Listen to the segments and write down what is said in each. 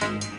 Bye.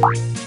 you